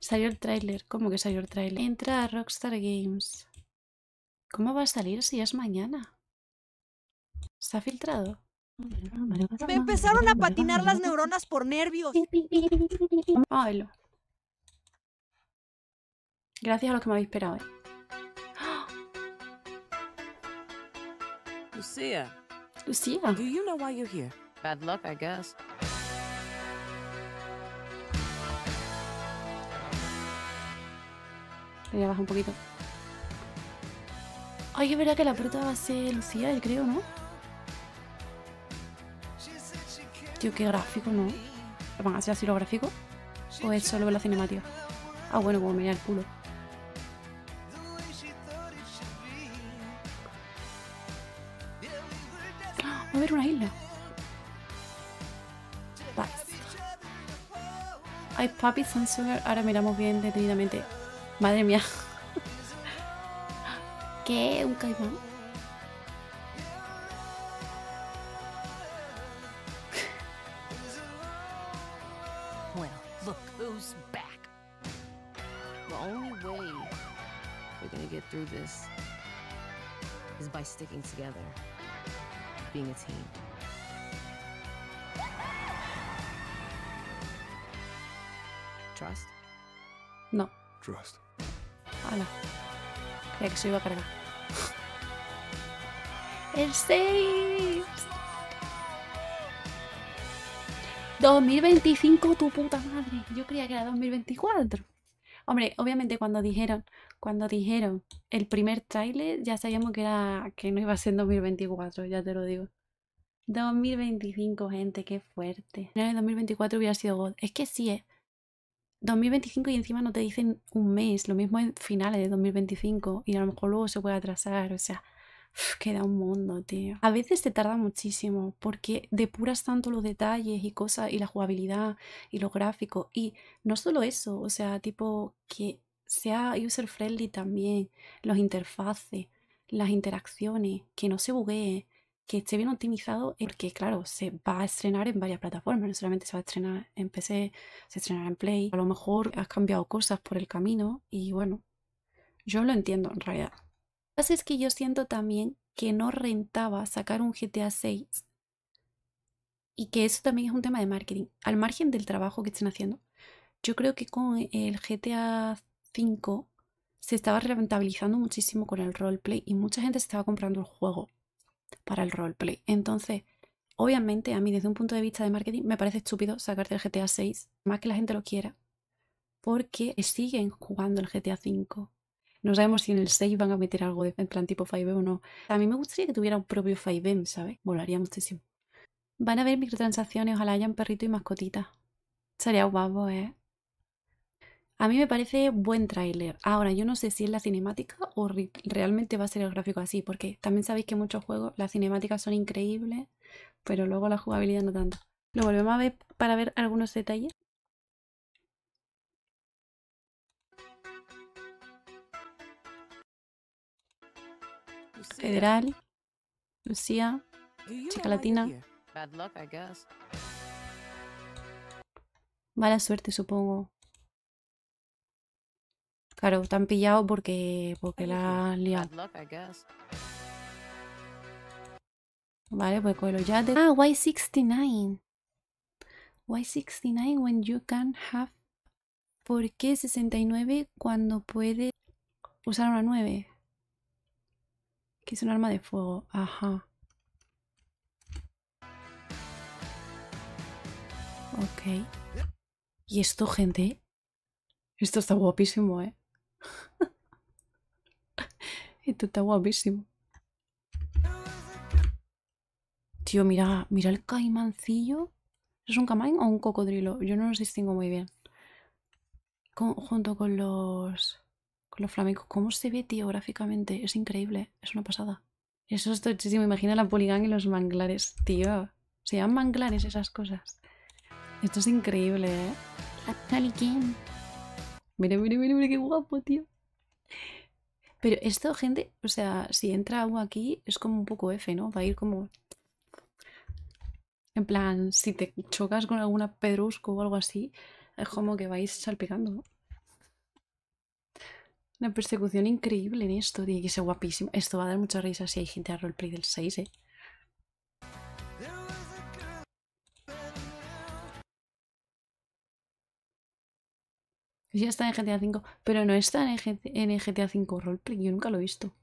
Salió el tráiler. ¿Cómo que salió el tráiler? Entra a Rockstar Games. ¿Cómo va a salir si es mañana? ¿Está filtrado? Me empezaron a patinar las neuronas por nervios. Hágalo. Gracias a los que me habéis esperado. ¿eh? Lucia, Lucía. do you know why you're here? Bad luck, I guess. Le voy un poquito. Ay, es verdad que la prota va a ser Lucía, creo, ¿no? Tío, qué gráfico, ¿no? ¿Van a ser así los gráficos? ¿O es solo la cinemática? Ah, bueno, como me el culo. ¡Ah! Va a haber una isla. Vale. Ay, papi, Sansugar. Ahora miramos bien detenidamente. Madre mía. ¿Qué? ¿Un caimán? Well, look who's back. The only way we're gonna get through this is by sticking together, being a team. Trust? No. Trust. Hala. Creía que se iba a cargar. ¡El 6! 2025, tu puta madre. Yo creía que era 2024. Hombre, obviamente cuando dijeron, cuando dijeron el primer tráiler, ya sabíamos que era que no iba a ser 2024, ya te lo digo. 2025, gente, qué fuerte. En el 2024 hubiera sido God. Es que sí, eh. 2025 y encima no te dicen un mes, lo mismo en finales de 2025 y a lo mejor luego se puede atrasar, o sea, queda un mundo, tío. A veces te tarda muchísimo porque depuras tanto los detalles y cosas y la jugabilidad y los gráficos y no solo eso, o sea, tipo que sea user friendly también, los interfaces, las interacciones, que no se buguee, que esté bien optimizado, porque claro, se va a estrenar en varias plataformas, no solamente se va a estrenar en PC, se estrenará en Play. A lo mejor has cambiado cosas por el camino y bueno, yo lo entiendo en realidad. Lo que pasa es que yo siento también que no rentaba sacar un GTA 6 y que eso también es un tema de marketing. Al margen del trabajo que estén haciendo, yo creo que con el GTA 5 se estaba rentabilizando muchísimo con el roleplay y mucha gente se estaba comprando el juego para el roleplay. Entonces, obviamente, a mí desde un punto de vista de marketing me parece estúpido sacarte el GTA 6, más que la gente lo quiera, porque siguen jugando el GTA 5. No sabemos si en el 6 van a meter algo de, en plan tipo 5M o no. A mí me gustaría que tuviera un propio 5M, ¿sabes? Volaría muchísimo. Van a haber microtransacciones, ojalá hayan perrito y mascotita. Sería guapo, ¿eh? A mí me parece buen tráiler. Ahora, yo no sé si es la cinemática o re- realmente va a ser el gráfico así, porque también sabéis que en muchos juegos las cinemáticas son increíbles, pero luego la jugabilidad no tanto. Lo volvemos a ver para ver algunos detalles. Federal, Lucía, Chica latina. mala suerte supongo. Claro, te han pillado porque, porque la han liado. Vale, pues con los yates. Ah, Y69. Y69 when you can have. ¿Por qué 69 cuando puede usar una 9? Que es un arma de fuego. Ajá. Ok. ¿Y esto, gente? Esto está guapísimo, ¿eh? Esto está guapísimo. Tío, mira, mira el caimancillo. ¿Es un caimán o un cocodrilo? Yo no los distingo muy bien. Con- junto con los con los flamencos. ¿Cómo se ve, tío, gráficamente? Es increíble. Es una pasada. Eso es tochísimo. Imagina la poligán y los manglares, tío. Se llaman manglares esas cosas. Esto es increíble, ¿eh? La. Mira, mira, mira, mira qué guapo, tío. Pero esto, gente, o sea, si entra agua aquí, es como un poco F, ¿no? Va a ir como en plan, si te chocas con alguna pedrusco o algo así, es como que vais salpicando, ¿no? Una persecución increíble en esto. Tiene que ser guapísimo. Esto va a dar mucha risa si hay gente a roleplay del 6, ¿eh? Ya está en GTA V, pero no está en, GTA V Roleplay, yo nunca lo he visto.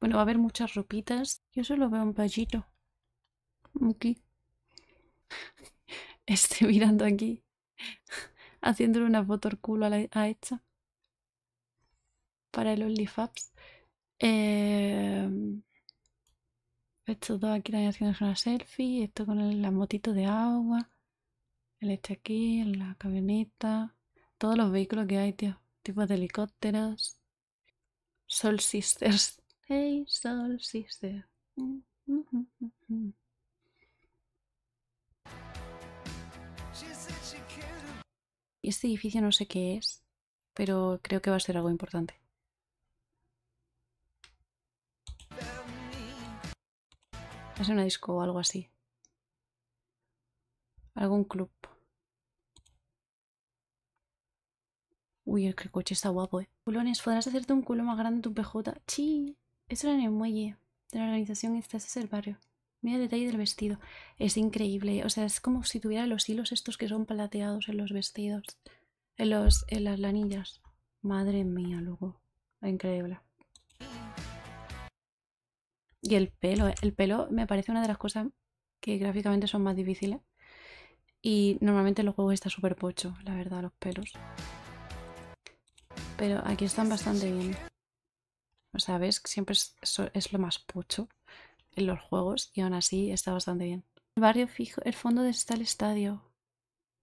Bueno, va a haber muchas ropitas. Yo solo veo un payito. Aquí. Estoy mirando aquí. Haciéndole una foto al culo a, la, esta. Para el OnlyFabs. Eh, estos dos aquí también haciéndose una selfie. Esto con el- la motito de agua. El este aquí, la camioneta. Todos los vehículos que hay, tío. Tipos de helicópteros. Soul Sisters. Hey, Soul Sister. Y este edificio no sé qué es, pero creo que va a ser algo importante. Va a ser una disco o algo así. Algún club. Uy, el coche está guapo, eh. Culones, podrás hacerte un culo más grande en tu PJ. Sí, eso era en el muelle de la organización esta, ese es el barrio. Mira el detalle del vestido. Es increíble. O sea, es como si tuviera los hilos estos que son plateados en los vestidos. En, los, en las lanillas. Madre mía, loco. Increíble. Y el pelo. eh. El pelo me parece una de las cosas que gráficamente son más difíciles. Y normalmente en los juegos está súper pocho, la verdad, los pelos. Pero aquí están bastante bien. O sea, ves, siempre es, lo más pocho en los juegos y aún así está bastante bien. El barrio fijo, el fondo de está el estadio.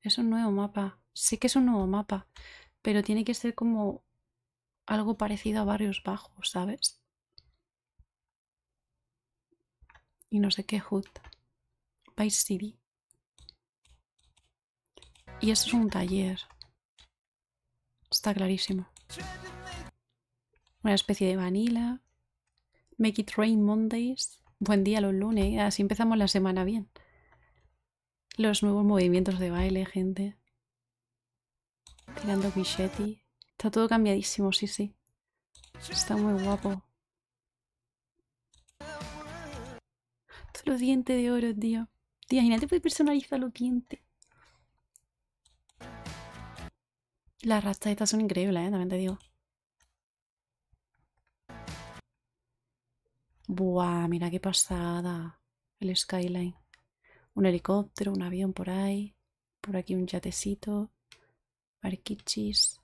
Es un nuevo mapa. Sí que es un nuevo mapa, pero tiene que ser como algo parecido a barrios bajos, ¿sabes? Y no sé qué Hood. Vice City. Y esto es un taller. Está clarísimo. Una especie de vanilla. Make it rain Mondays. Buen día los lunes. Así empezamos la semana bien. Los nuevos movimientos de baile, gente. Tirando bichetti. Está todo cambiadísimo, sí, sí. Está muy guapo. Todos los dientes de oro, tío. Tío, imagínate poder personalizar los dientes. Las rastas estas son increíbles, ¿eh? También te digo. Buah, mira qué pasada. El skyline. Un helicóptero, un avión por ahí. Por aquí un yatecito. Barquichis.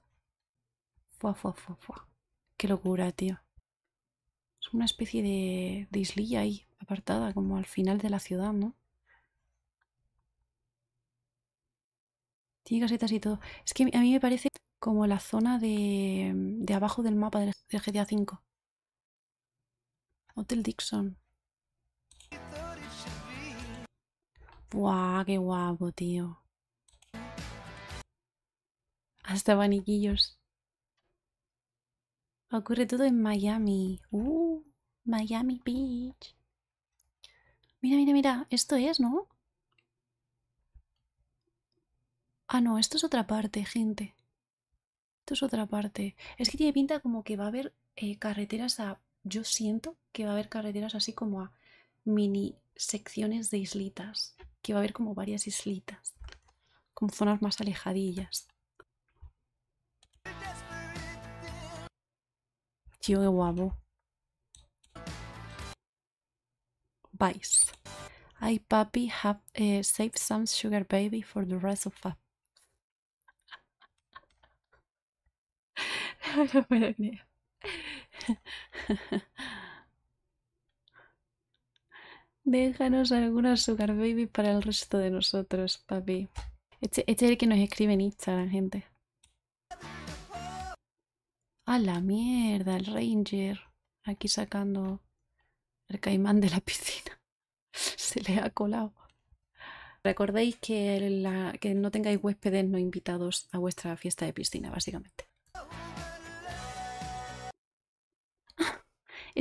Fua, fua, fua, fua. Qué locura, tío. Es una especie de, de islilla ahí, apartada, como al final de la ciudad, ¿no? Tiene casetas y todo. Es que a mí me parece como la zona de, de abajo del mapa del, GTA V. Hotel Dixon. Buah, qué guapo, tío. Hasta abaniquillos. Ocurre todo en Miami. Uh, Miami Beach. Mira, mira, mira. Esto es, ¿no? Ah, no, esto es otra parte, gente. Esto es otra parte. Es que tiene pinta como que va a haber eh, carreteras a... Yo siento que va a haber carreteras así como a mini secciones de islitas. Que va a haber como varias islitas. Como zonas más alejadillas. Tío, qué guapo. Vice. I, papi, have eh, saved some sugar baby for the rest of us. No me. Déjanos algunas sugar baby para el resto de nosotros, papi. Este, es el que nos escribe en Instagram, gente. A la mierda, el Ranger. Aquí sacando el caimán de la piscina. Se le ha colado. Recordéis que, que no tengáis huéspedes no invitados a vuestra fiesta de piscina, básicamente.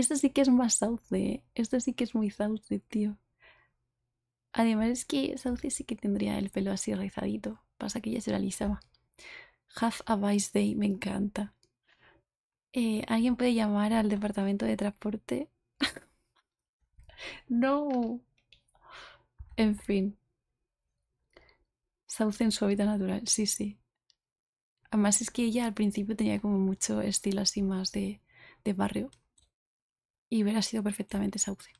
Esto sí que es más Sauce. Esto sí que es muy Sauce, tío. Además es que Sauce sí que tendría el pelo así rizadito. Pasa que ella se la alisaba. Have a vice day, me encanta. Eh, ¿Alguien puede llamar al departamento de transporte? no. En fin. Sauce en su hábitat natural, sí, sí. Además es que ella al principio tenía como mucho estilo así más de, de barrio. Y hubiera sido perfectamente Sauce.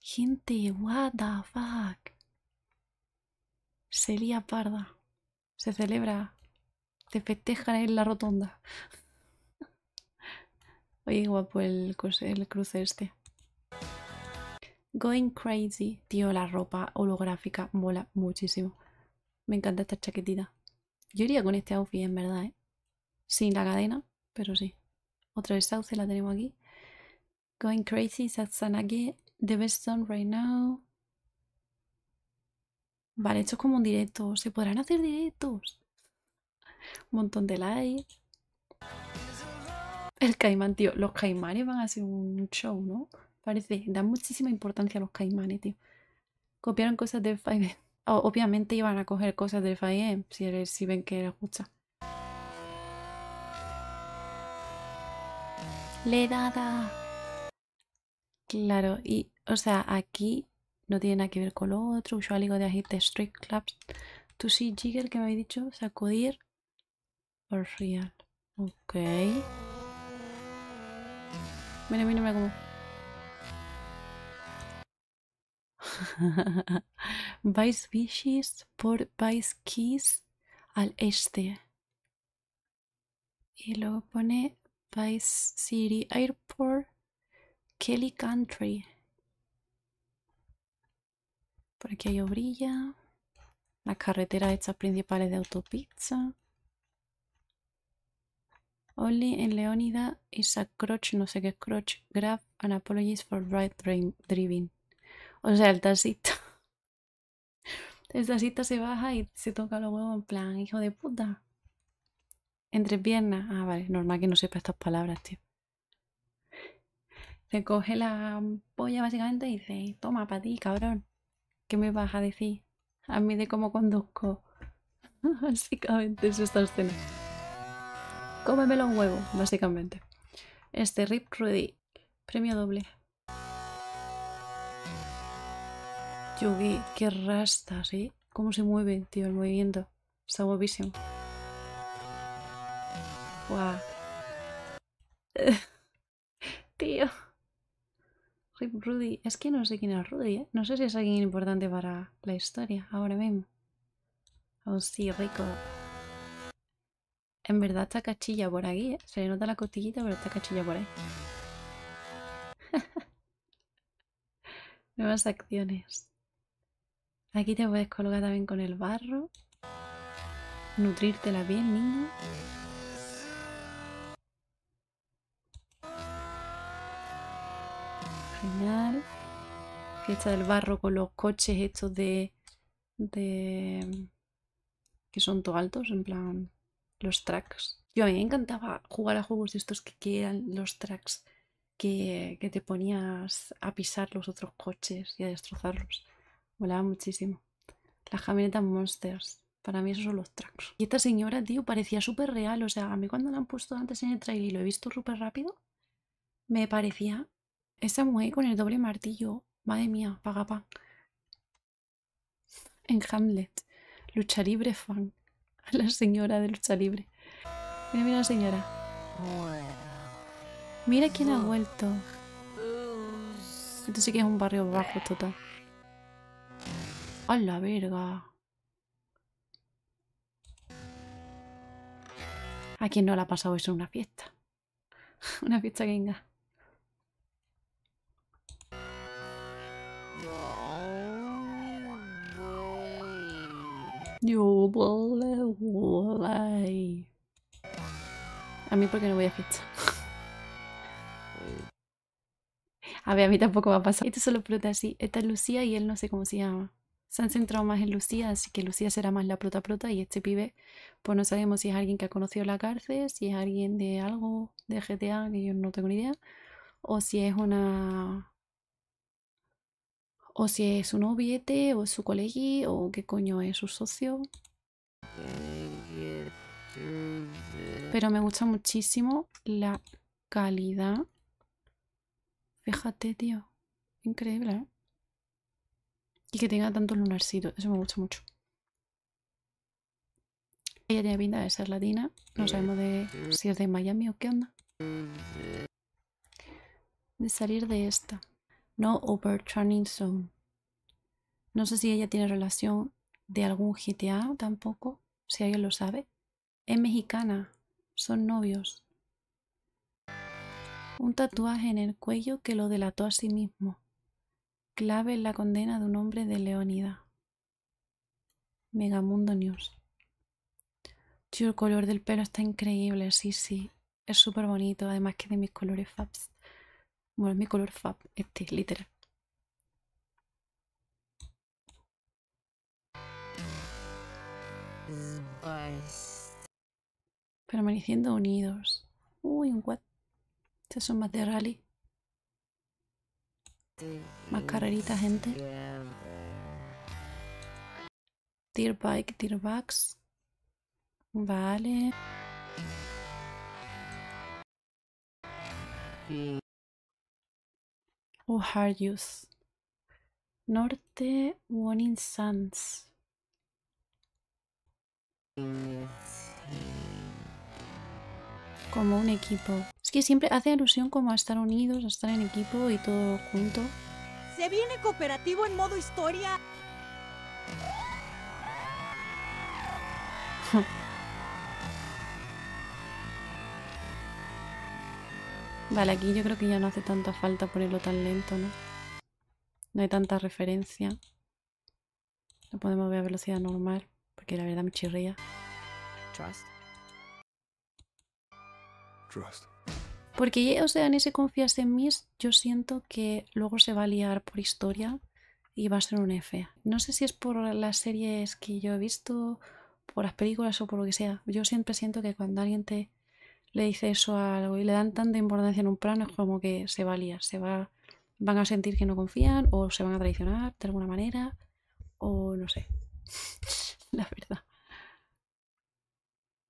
Gente, what the fuck. Celia Parda. Se celebra. Te festejan en la rotonda. Oye, guapo el, el cruce este. Going crazy. Tío, la ropa holográfica mola muchísimo. Me encanta esta chaquetita. Yo iría con este outfit, en verdad, ¿eh? Sin la cadena, pero sí. Otra vez Sauce la tenemos aquí. Going crazy, Satsanage. The best song right now. Vale, esto es como un directo. ¿Se podrán hacer directos? Un montón de likes. El caimán, tío. Los caimanes van a ser un show, ¿no? Parece. Dan muchísima importancia a los caimanes, tío. Copiaron cosas del 5 Obviamente iban a coger cosas del 5 si, eres- si ven que les gusta. Le dada. Claro, y o sea, aquí no tiene nada que ver con lo otro. Go hit the street clubs. To see jigger que me habéis dicho, sacudir. Or real. Ok. Mira, mira, mira cómo. Vice Beaches por Vice Keys al este. Y luego pone Vice City Airport, Kelly Country. Por aquí hay obrilla. Las carreteras estas principales de autopista. Only en Leonida is a crotch, no sé qué crotch. Grab and apologies for right dri- driving. O sea, el taxista. El taxista se baja y se toca los huevos en plan, hijo de puta. Entre piernas. Ah, vale, normal que no sepa estas palabras, tío. Se coge la polla básicamente y dice, toma para ti, cabrón. ¿Qué me vas a decir? A mí de cómo conduzco. básicamente es esta escena. Cómeme los huevos, básicamente. Este Rip Rudy. Premio doble. Yo qué, rastas, ¿eh? Cómo se mueve, tío, el movimiento. Está guapísimo. Guau. tío. Rip Rudy. Es que no sé quién es Rudy, ¿eh? No sé si es alguien importante para la historia ahora mismo. Oh, sí, rico. En verdad está cachilla por aquí, ¿eh? Se le nota la costillita, pero está cachilla por ahí. Nuevas acciones. Aquí te puedes colocar también con el barro. Nutrirte la piel, niño. Genial. Fiesta del barro con los coches estos de. de. que son todo altos, en plan. los tracks. Yo a mí me encantaba jugar a juegos de estos que, que eran los tracks que, que te ponías a pisar los otros coches y a destrozarlos. Volaba muchísimo. Las camionetas monsters. Para mí esos son los tracks. Y esta señora, tío, parecía súper real. O sea, a mí cuando la han puesto antes en el trailer y lo he visto súper rápido, me parecía esa mujer con el doble martillo. Madre mía, paga pan. En Hamlet. Lucha libre fan. La señora de lucha libre. Mira, mira la señora. Mira quién ha vuelto. Esto sí que es un barrio bajo total. ¡A la verga! ¿A quién no le ha pasado eso en una fiesta? Una fiesta gringa. Yo. A mí porque no voy a fiesta. A ver, a mí tampoco me ha pasado. Estos son los protas así. Esta es Lucía y él no sé cómo se llama. Se han centrado más en Lucía, así que Lucía será más la prota prota y este pibe, pues no sabemos si es alguien que ha conocido la cárcel, si es alguien de algo de GTA, que yo no tengo ni idea, o si es una... O si es su noviete, o es su colegui, o qué coño es su socio. Pero me gusta muchísimo la calidad. Fíjate, tío. Increíble, ¿eh? Y que tenga tantos lunarcitos. Eso me gusta mucho. Ella tiene pinta de ser latina. No sabemos de si es de Miami o qué onda. De salir de esta. No overturning zone. No sé si ella tiene relación de algún GTA tampoco. Si alguien lo sabe. Es mexicana. Son novios. Un tatuaje en el cuello que lo delató a sí mismo. Clave en la condena de un hombre de Leónida. Megamundo News. Tío, el color del pelo está increíble, sí, sí. Es súper bonito, además que de mis colores fabs. Bueno, es mi color fab, este, literal. Permaneciendo unidos. Uy, un what? Estos son más de rally. Más carrerita, gente. Dear bike, dear backs. Vale. Oh, hard. Norte, Warning Suns. Como un equipo. Es que siempre hace alusión como a estar unidos, a estar en equipo y todo junto. Se viene cooperativo en modo historia. Vale, aquí yo creo que ya no hace tanta falta ponerlo tan lento, ¿no? No hay tanta referencia. Lo podemos ver a velocidad normal, porque la verdad me chirría. trust. Trust. Porque, o sea, en ese confías en mí, yo siento que luego se va a liar por historia y va a ser un F. No sé si es por las series que yo he visto, por las películas o por lo que sea. Yo siempre siento que cuando alguien te le dice eso a algo y le dan tanta importancia en un plano, es como que se va a liar, se va, van a sentir que no confían o se van a traicionar de alguna manera o no sé. la verdad.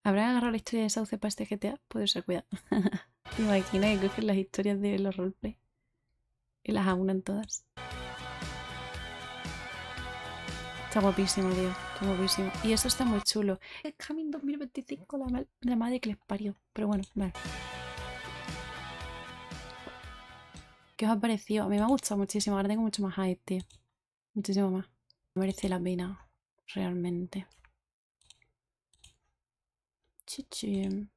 ¿Habrán agarrado la historia de Sauce para este GTA? Puede ser, cuidado. ¿Te imaginas que cogen las historias de los roleplay y las aunan todas? Está guapísimo, tío. Está guapísimo. Y eso está muy chulo. Es Coming 2025, la, madre que les parió. Pero bueno, vale. ¿Qué os ha parecido? A mí me ha gustado muchísimo. Ahora tengo mucho más hype, tío. Muchísimo más. Merece la pena. Realmente. Chichi.